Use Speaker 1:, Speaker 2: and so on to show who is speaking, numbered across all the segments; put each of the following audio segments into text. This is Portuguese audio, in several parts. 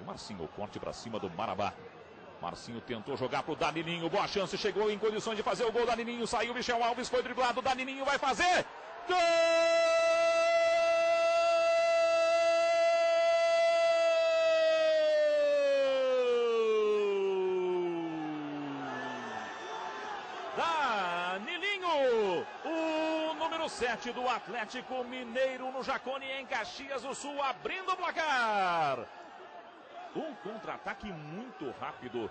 Speaker 1: Aí o Marcinho, o corte para cima do Marabá. Marcinho tentou jogar pro Danilinho, boa chance, chegou em condições de fazer o gol. Danilinho saiu, Michel Alves foi driblado, Danilinho vai fazer. Gol! Danilinho, o número 7 do Atlético Mineiro no Jacone em Caxias do Sul, abrindo o placar. Um contra-ataque muito rápido.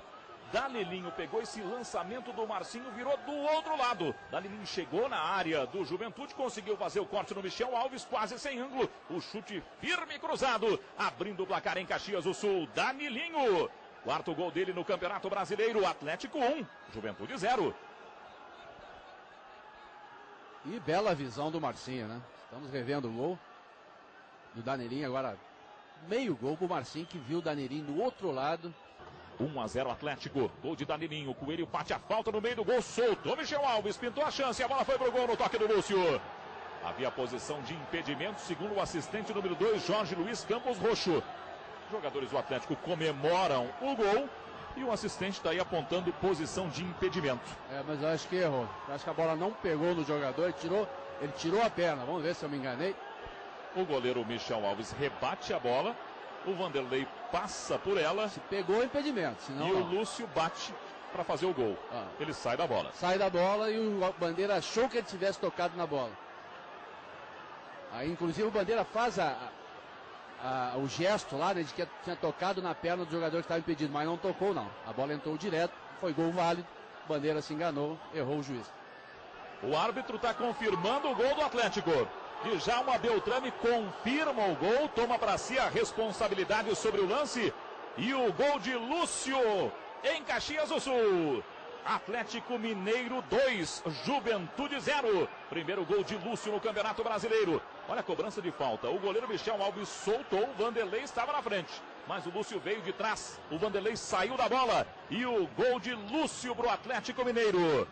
Speaker 1: Danilinho pegou esse lançamento do Marcinho, virou do outro lado. Danilinho chegou na área do Juventude, conseguiu fazer o corte no Michel Alves, quase sem ângulo. O chute firme e cruzado, abrindo o placar em Caxias do Sul. Danilinho, quarto gol dele no Campeonato Brasileiro. Atlético 1, Juventude 0.
Speaker 2: E bela visão do Marcinho, né? Estamos revendo o gol do Danilinho agora. Meio gol pro Marcinho que viu o Danilinho do outro lado.
Speaker 1: 1 a 0 Atlético. Gol de Danilinho. Coelho bate a falta no meio do gol. Soltou Michel Alves. Pintou a chance. A bola foi pro gol no toque do Lúcio. Havia posição de impedimento, segundo o assistente número 2, Jorge Luiz Campos Roxo. Jogadores do Atlético comemoram o gol e o assistente está aí apontando posição de impedimento.
Speaker 2: É, mas eu acho que errou. Eu acho que a bola não pegou no jogador, ele tirou, ele tirou a perna. Vamos ver se eu me enganei.
Speaker 1: O goleiro Michel Alves rebate a bola. O Vanderlei passa por ela.
Speaker 2: Se pegou o impedimento, senão.
Speaker 1: E o
Speaker 2: não.
Speaker 1: Lúcio bate para fazer o gol.
Speaker 2: Ah.
Speaker 1: Ele sai da bola.
Speaker 2: Sai da bola e o Bandeira achou que ele tivesse tocado na bola. Aí, inclusive, o Bandeira faz a, a- o gesto lá, né, de que tinha tocado na perna do jogador que estava impedido, mas não tocou, não. A bola entrou direto, foi gol válido. O Bandeira se enganou, errou o juiz.
Speaker 1: O árbitro está confirmando o gol do Atlético. Djalma Beltrame confirma o gol, toma para si a responsabilidade sobre o lance. E o gol de Lúcio em Caxias do Sul. Atlético Mineiro 2, Juventude 0. Primeiro gol de Lúcio no Campeonato Brasileiro. Olha a cobrança de falta. O goleiro Michel Alves soltou, o Vanderlei estava na frente. Mas o Lúcio veio de trás. O Vanderlei saiu da bola. E o gol de Lúcio para o Atlético Mineiro.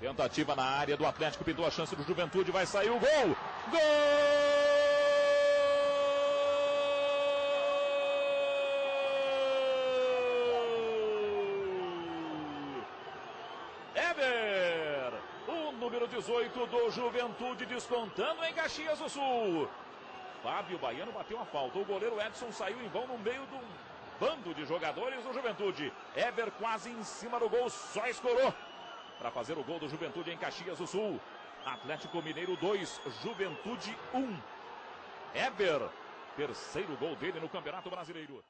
Speaker 1: Tentativa na área do Atlético, pintou a chance do Juventude, vai sair o gol. Gol! Ever, o número 18 do Juventude descontando em Caxias do Sul. Fábio Baiano bateu a falta. O goleiro Edson saiu em vão no meio do bando de jogadores do Juventude. Ever quase em cima do gol, só escorou para fazer o gol do Juventude em Caxias do Sul. Atlético Mineiro 2, Juventude 1. Eber, terceiro gol dele no Campeonato Brasileiro.